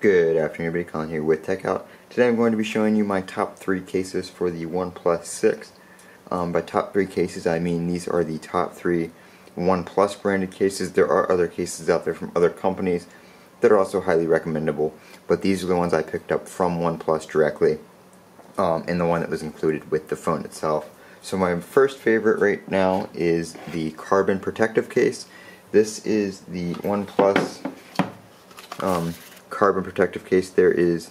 Good afternoon everybody, Colin here with TechOut. Today I'm going to be showing you my top 3 cases for the OnePlus 6. Um, by top 3 cases I mean these are the top 3 OnePlus branded cases. There are other cases out there from other companies that are also highly recommendable, but these are the ones I picked up from OnePlus directly um, and the one that was included with the phone itself. So my first favorite right now is the Karbon protective case. This is the OnePlus um, Karbon protective case there is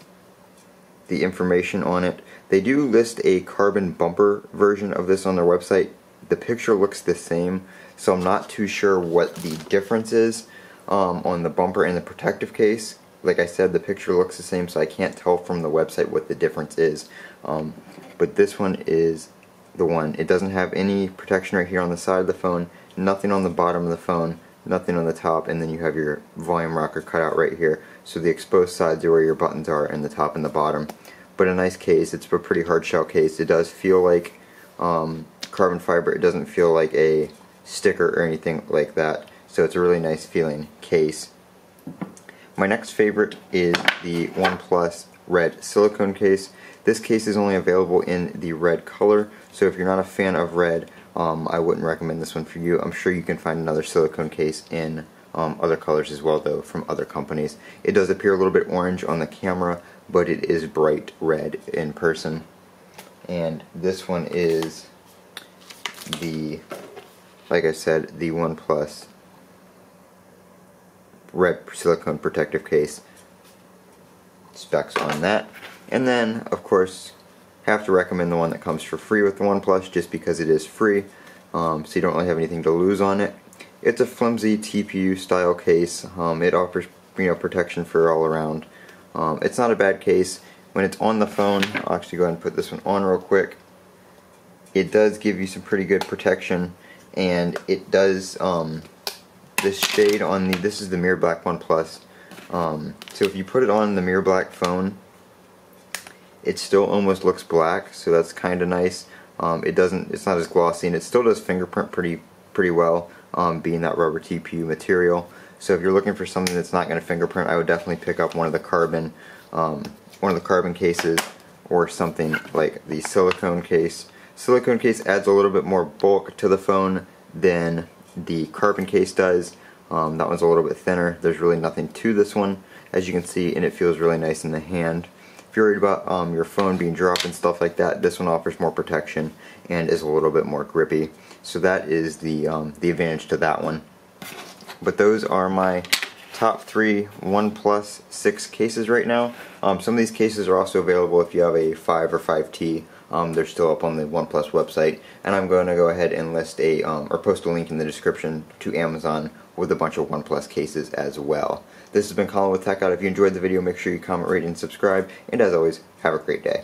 the information on it. They do list a Karbon bumper version of this on their website. The picture looks the same, so I'm not too sure what the difference is um, on the bumper and the protective case. Like I said, the picture looks the same, so I can't tell from the website what the difference is. Um, but this one is the one. It doesn't have any protection right here on the side of the phone, nothing on the bottom of the phone, nothing on the top, and then you have your volume rocker cut out right here. So the exposed sides are where your buttons are, and the top and the bottom. But a nice case. It's a pretty hard shell case. It does feel like um, carbon fiber. It doesn't feel like a sticker or anything like that. So it's a really nice feeling case. My next favorite is the OnePlus red silicone case. This case is only available in the red color, so if you're not a fan of red, um, I wouldn't recommend this one for you. I'm sure you can find another silicone case in um, other colors as well though from other companies. It does appear a little bit orange on the camera but it is bright red in person. And this one is the, like I said, the OnePlus red silicone protective case specs on that. And then, of course, have to recommend the one that comes for free with the OnePlus just because it is free, um, so you don't really have anything to lose on it. It's a flimsy TPU style case. Um, it offers you know protection for all around. Um, it's not a bad case. When it's on the phone, I'll actually go ahead and put this one on real quick. It does give you some pretty good protection, and it does um, this shade on the. This is the Mirror Black OnePlus. Um, so if you put it on the Mirror Black phone, it still almost looks black, so that's kind of nice. Um, it doesn't, it's not as glossy, and it still does fingerprint pretty, pretty well, um, being that rubber TPU material. So if you're looking for something that's not going to fingerprint, I would definitely pick up one of the Karbon, um, one of the Karbon cases, or something like the silicone case. Silicone case adds a little bit more bulk to the phone than the Karbon case does. Um, that one's a little bit thinner. There's really nothing to this one, as you can see, and it feels really nice in the hand you're worried about um, your phone being dropped and stuff like that, this one offers more protection and is a little bit more grippy. So that is the, um, the advantage to that one. But those are my top three OnePlus 6 cases right now. Um, some of these cases are also available if you have a 5 or 5T. Um, they're still up on the OnePlus website. And I'm going to go ahead and list a, um, or post a link in the description to Amazon with a bunch of OnePlus cases as well. This has been Colin with TechOut. If you enjoyed the video, make sure you comment, rate, and subscribe. And as always, have a great day.